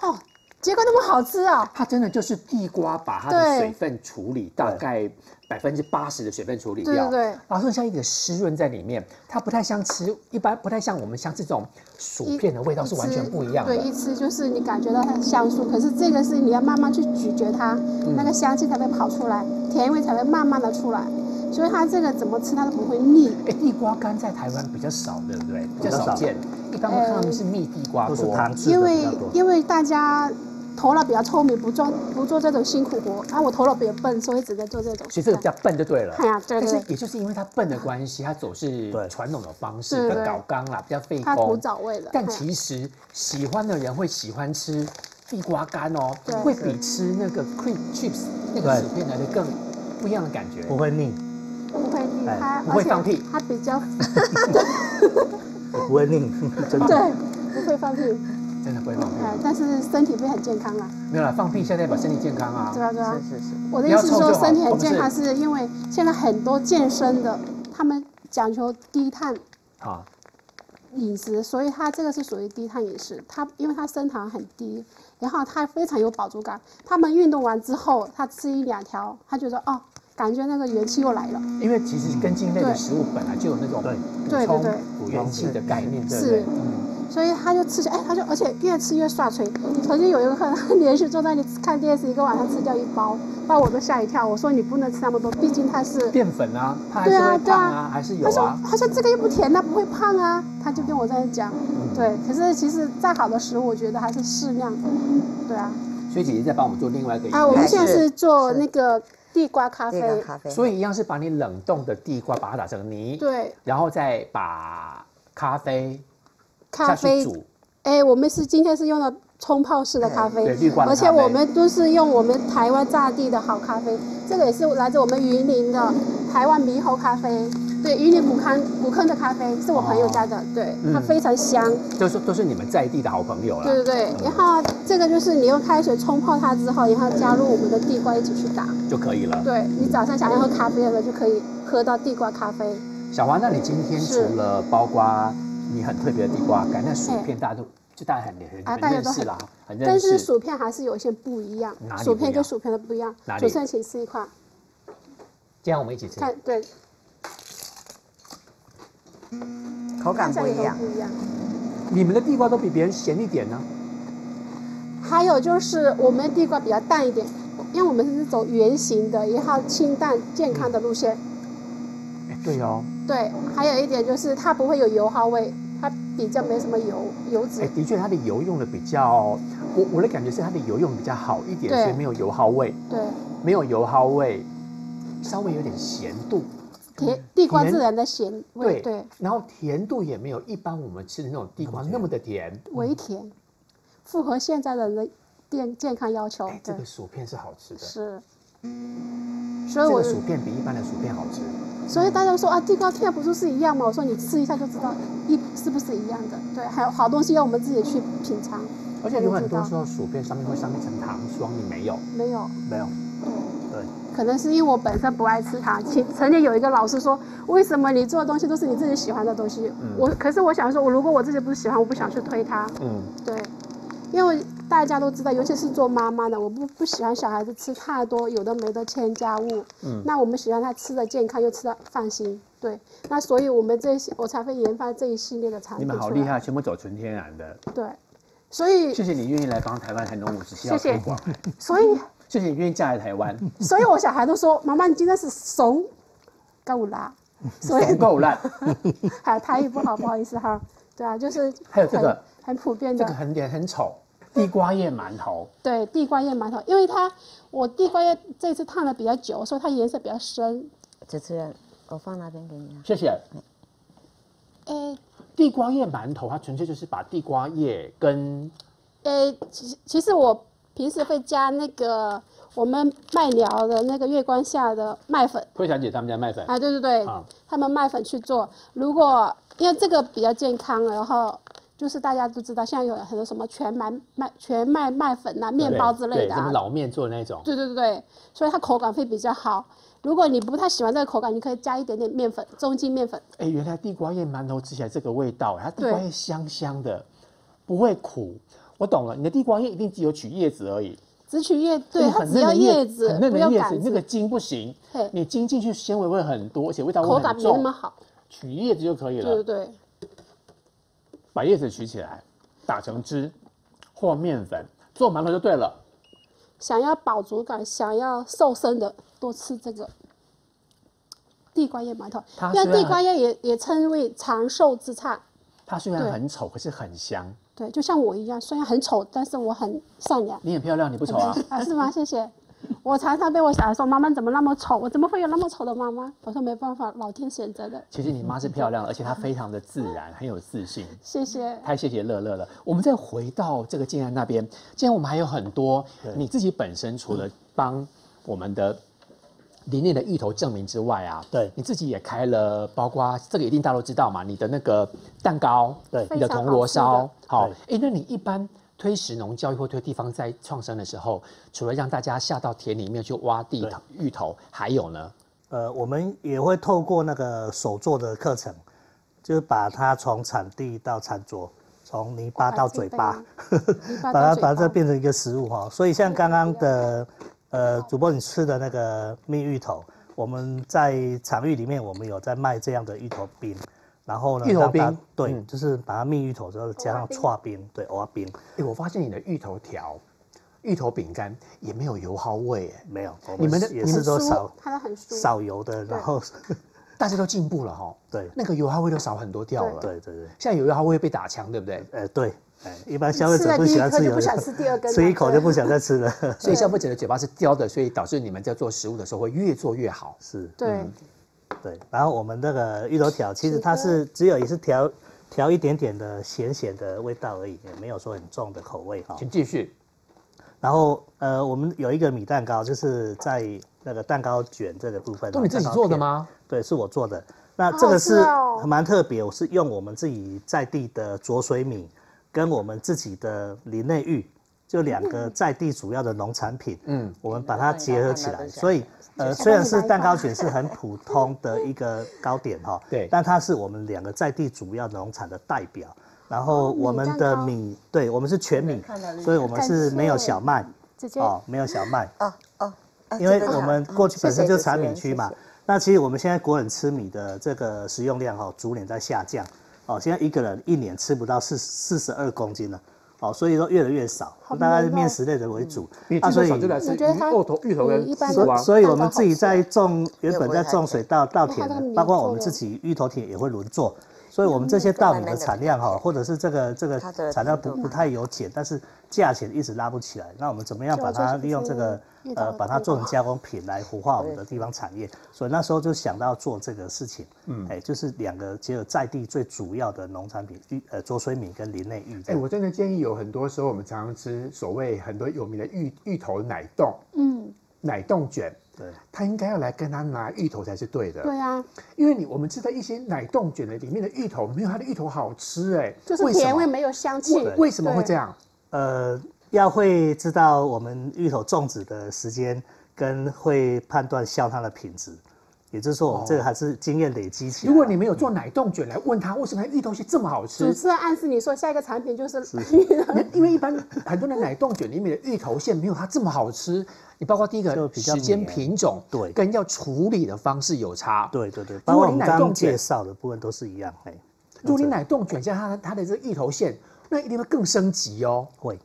哦。结果那么好吃啊！它真的就是地瓜把它的水分处理，大概百分之八十的水分处理掉，对然后剩下一点湿润在里面。它不太像吃，一般不太像我们像这种薯片的味道是完全不一样的。对，一吃就是你感觉到它的香酥，可是这个是你要慢慢去咀嚼它，那个香气才会跑出来，甜味才会慢慢的出来。所以它这个怎么吃它都不会腻。哎，地瓜干在台湾比较少，对不对？比较少见。一般我看他们是蜜地瓜，都是糖因为因为大家。头脑比较聪明，不做不做这种辛苦活。啊，我头脑比较笨，所以只能做这种。其实这个比较笨就对了。哎呀，对对。但是也就是因为他笨的关系，他走是传统的方式，比较搞刚啦，比较费工。他古早味了。但其实喜欢的人会喜欢吃地瓜干哦，会比吃那个 cream chips 那个薯片来的更不一样的感觉。不会腻。不会腻，它不会放屁。它比较。*laughs* *laughs* 不会腻，*laughs* 真的。对，不会放屁。真的不会放屁，但是身体会很健康啊。没有了，放屁现在代表身体健康啊。对啊对啊，是是是。我的意思是说，身体很健康，是因为现在很多健身的，他们讲求低碳啊饮食，所以他这个是属于低碳饮食。他因为他升糖很低，然后他非常有饱足感。他们运动完之后，他吃一两条，他觉得哦，感觉那个元气又来了。因为其实根茎类的食物本来就有那种对对对补元气的概念，对是。所以他就吃起，哎，他就而且越吃越刷嘴。曾经有一个客人 *laughs* 连续坐在那里看电视，一个晚上吃掉一包，把我都吓一跳。我说你不能吃那么多，毕竟它是淀粉啊，它还是会胖啊，还是有啊。他说他说这个又不甜，它不会胖啊。他就跟我这样讲，对。可是其实再好的食物，我觉得还是适量的，对啊。所以姐姐在帮我们做另外一个啊，我们现在是做那个地瓜咖啡，所以一样是把你冷冻的地瓜把它打成泥，对，然后再把咖啡。咖啡，哎，我们是今天是用的冲泡式的咖啡，而且我们都是用我们台湾炸地的好咖啡，这个也是来自我们云林的台湾猕猴咖啡。对，云林古坑古坑的咖啡是我朋友家的，对，它非常香。都是都是你们在地的好朋友了。对对对，然后这个就是你用开水冲泡它之后，然后加入我们的地瓜一起去打就可以了。对你早上想要喝咖啡的时候就可以喝到地瓜咖啡。小华，那你今天除了包括你很特别的地瓜干，那薯片大家都就大家很很很认识啦，很认识。但是薯片还是有一些不一样，薯片跟薯片的不一样。主持人请吃一块。今天我们一起吃。看对。口感不一样。你们的地瓜都比别人咸一点呢。还有就是我们的地瓜比较淡一点，因为我们是走圆形的，也好清淡健康的路线。哎，对哦。对，还有一点就是它不会有油耗味，它比较没什么油油脂。哎，的确，它的油用的比较，我我的感觉是它的油用比较好一点，所以没有油耗味。对。没有油耗味，稍微有点咸度。甜地瓜自然的咸味，对，然后甜度也没有一般我们吃的那种地瓜那么的甜，微甜，符合现在的人健健康要求。这个薯片是好吃的，是，所以我薯片比一般的薯片好吃。所以大家说啊，地瓜片不是是一样吗？我说你吃一下就知道一是不是一样的。对，还有好东西要我们自己去品尝。而且有很多时候薯片上面会上一层糖霜，你没有？没有，没有。对可能是因为我本身不爱吃糖。曾曾经有一个老师说：“为什么你做的东西都是你自己喜欢的东西？”我可是我想说，我如果我自己不喜欢，我不想去推它。嗯，对，因为大家都知道，尤其是做妈妈的，我不不喜欢小孩子吃太多有的没的添加物。嗯，那我们喜欢他吃的健康又吃的放心。对，那所以我们这些我才会研发这一系列的产品。你们好厉害，全部走纯天然的。对，所以谢谢你愿意来帮台湾很多五十七号推广。所以。*laughs* 谢谢你愿意嫁来台湾，*laughs* 所以我小孩都说：“妈妈，你今天是怂够啦，*laughs* 怂够烂。”还台语不好，不好意思哈。对啊，就是还有这个很普遍的，这个很脸很丑，地瓜叶馒头。对，地瓜叶馒头，因为它我地瓜叶这次烫的比较久，所以它颜色比较深。主持人，我放那边给你。谢谢。哎，地瓜叶馒头，它纯粹就是把地瓜叶跟……哎，其实其实我。平时会加那个我们麦寮的那个月光下的麦粉，慧婵姐他们家麦粉啊，对对对，他们麦粉去做。如果因为这个比较健康，然后就是大家都知道，现在有很多什么全麦麦全麦麦粉啊、面包之类的，什么老面做的那种。对对对对，所以它口感会比较好。如果你不太喜欢这个口感，你可以加一点点面粉，中筋面粉。哎，原来地瓜叶馒头吃起来这个味道，它地瓜叶香香的，不会苦。我懂了，你的地瓜叶一定只有取叶子而已，只取叶，对，它只要叶子，很嫩的叶子，那个茎不行，你茎进去纤维会很多，而且味道口感没那么好，取叶子就可以了。对对对，把叶子取起来，打成汁，或面粉做馒头就对了。想要饱足感，想要瘦身的，多吃这个地瓜叶馒头，因为地瓜叶也也称为长寿之菜。它虽然很丑，可是很香。对，就像我一样，虽然很丑，但是我很善良。你很漂亮，你不丑啊？*laughs* 啊，是吗？谢谢。*laughs* 我常常被我小孩说：“妈妈怎么那么丑？我怎么会有那么丑的妈妈？”我说：“没办法，老天选择的。”其实你妈是漂亮，而且她非常的自然，很有自信。谢谢。太谢谢乐乐了。我们再回到这个静安那边，静安我们还有很多。你自己本身除了帮我们的。里面的芋头证明之外啊，对，你自己也开了，包括这个一定大家都知道嘛，你的那个蛋糕，对，你的铜锣烧，好，哎，那你一般推石农教育或推地方在创生的时候，除了让大家下到田里面去挖地头芋头，还有呢？呃，我们也会透过那个手做的课程，就是把它从产地到餐桌，从泥巴 *laughs* 到嘴巴，把它把这变成一个食物哈。所以像刚刚的。呃，主播，你吃的那个蜜芋头，我们在场域里面，我们有在卖这样的芋头冰，然后呢，芋头冰，对，就是把它蜜芋头之后加上串冰，对，藕冰。哎，我发现你的芋头条、芋头饼干也没有油耗味，哎，没有，你们的也是都少，它都很少油的，然后大家都进步了哈，对，那个油耗味都少很多掉了，对对对，现在油耗味被打枪，对不对？呃，对。哎，一般消费者不喜欢吃油不想，吃一口就不想再吃了。所以消费者的 *laughs* 嘴巴是刁的，所以导致你们在做食物的时候会越做越好。是，对，对。然后我们那个芋头条，其实它是只有也是调调一点点的咸咸的味道而已，也没有说很重的口味哈。请继续。然后呃，我们有一个米蛋糕，就是在那个蛋糕卷这个部分，都你自己做的吗？对，是我做的。那这个是蛮特别，我是用我们自己在地的浊水米，跟我们自己的林内玉，就两个在地主要的农产品，嗯，我们把它结合起来。所以，呃，虽然是蛋糕卷是很普通的一个糕点哈，*laughs* 对，但它是我们两个在地主要农产的代表。然后我们的米，对我们是全米，所以我们是没有小麦，哦，没有小麦，哦哦，因为我们过去本身就产米区嘛。那其实我们现在国人吃米的这个食用量哈，逐年在下降。哦，现在一个人一年吃不到四四十二公斤了。哦，所以说越来越少，大概是面食类的为主。啊所以芋头、芋头跟西瓜。所以我们自己在种，原本在种水稻稻田，包括我们自己芋头田也会轮作。所以，我们这些稻米的产量哈，或者是这个这个产量不不太有减，但是价钱一直拉不起来。那我们怎么样把它利用这个呃，把它做成加工品来孵化我们的地方产业？所以那时候就想到做这个事情，嗯，哎，就是两个结合在地最主要的农产品玉呃浊水米跟林内玉。哎，我真的建议有很多时候我们常常吃所谓很多有名的芋芋头奶冻，嗯，奶冻卷。对，他应该要来跟他拿芋头才是对的。对啊，因为你我们知道一些奶冻卷的里面的芋头没有它的芋头好吃哎，就是甜味没有香气。为什么会这样？呃，要会知道我们芋头种植的时间，跟会判断香它的品质。也就是说，我们这个还是经验累积起来。如果你没有做奶冻卷来问他为什么芋头是这么好吃，主持人暗示你说下一个产品就是因为一般很多的奶冻卷里面的芋头馅没有它这么好吃。你包括第一个时间品种，对，跟要处理的方式有差。对对对，包括我们刚介绍的部分都是一样。哎，如果你奶冻卷加它它的这个芋头馅，那一定会更升级哦。会。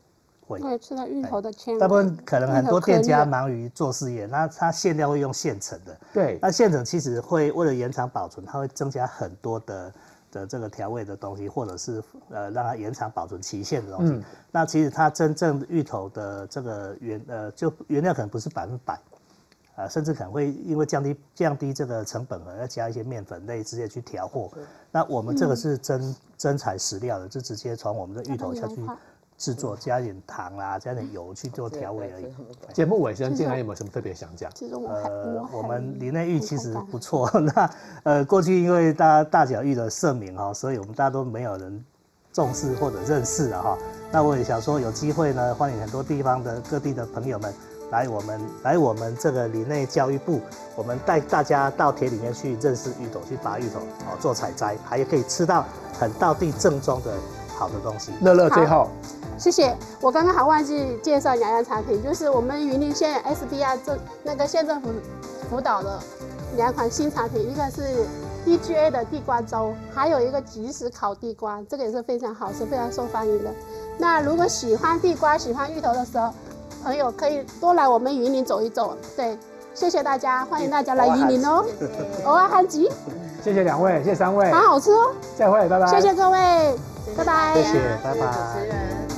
会吃到芋头的纤维。大部分可能很多店家忙于做事业，那它馅料会用现成的。对。那现成其实会为了延长保存，它会增加很多的的这个调味的东西，或者是呃让它延长保存期限的东西。那其实它真正芋头的这个原呃就原料可能不是百分百，啊，甚至可能会因为降低降低这个成本而要加一些面粉类直接去调货。那我们这个是真真材实料的，就直接从我们的芋头下去。制作加点糖啊，加点油去做调味而已。节目尾声，静安有没有什么特别想讲？其实我呃，我们林内玉其实不错。*laughs* 那呃，过去因为大家大小玉的盛名哈，所以我们大家都没有人重视或者认识了哈。那我也想说，有机会呢，欢迎很多地方的各地的朋友们来我们来我们这个林内教育部，我们带大家到田里面去认识芋头，去拔芋头哦，做采摘，还可以吃到很道地正宗的好的东西。乐乐最后。谢谢，我刚刚还忘记介绍两样产品，就是我们云林县 S B R 政那个县政府辅导的两款新产品，一个是 DGA 的地瓜粥，还有一个即时烤地瓜，这个也是非常好吃、非常受欢迎的。那如果喜欢地瓜、喜欢芋头的时候，朋友可以多来我们云林走一走。对，谢谢大家，欢迎大家来云林哦。偶尔韩吉，谢谢两位，谢谢三位，好好吃哦。再会，拜拜。谢谢各位，拜拜。谢谢，拜拜。主持人